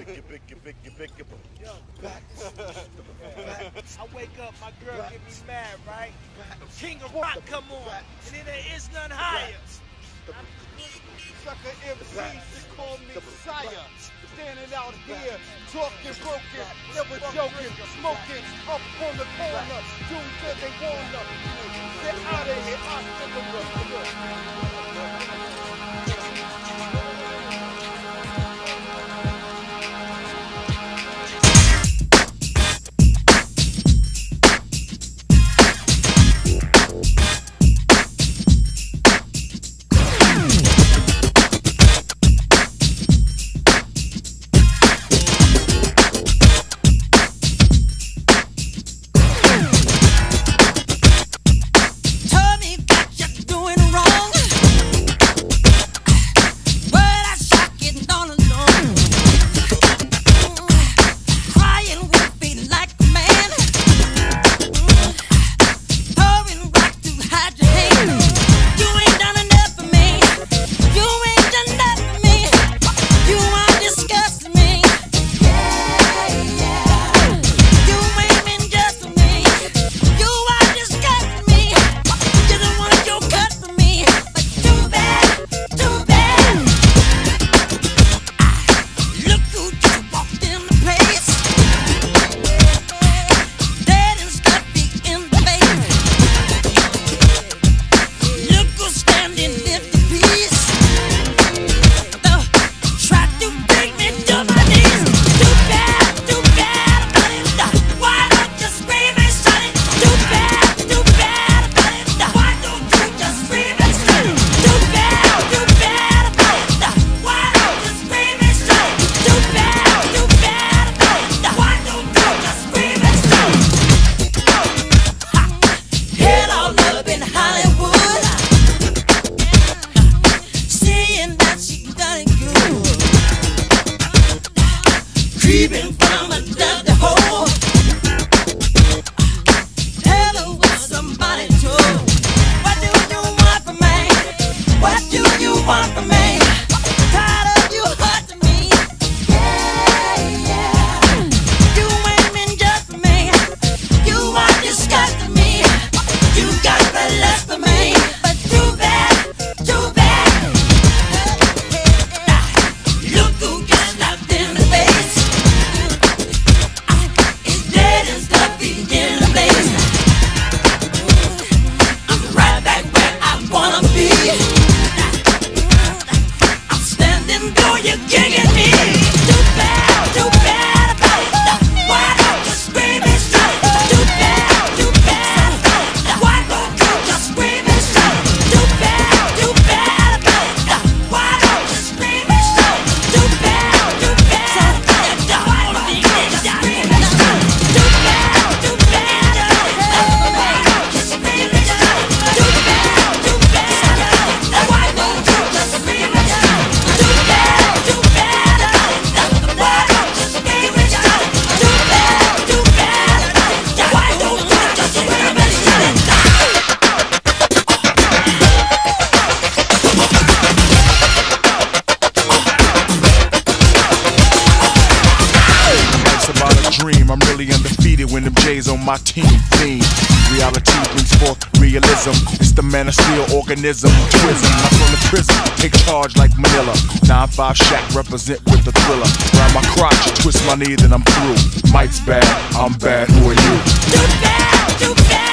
I wake up, my girl get me mad, right? King of rock come on, and then there is none higher. Sucker MCs, they call me sire. Standing out here, talking broken, never joking, smoking, up on the corner, dudes said they wanna. Get out of here, I still We've been my team theme. Reality brings forth realism. It's the man of steel organism. prism. I'm from the prison. Take charge like Manila. 9-5 Shaq represent with the thriller. Round my crotch, twist my knee, then I'm through. Mike's bad, I'm bad, who are you? You bad, you bad.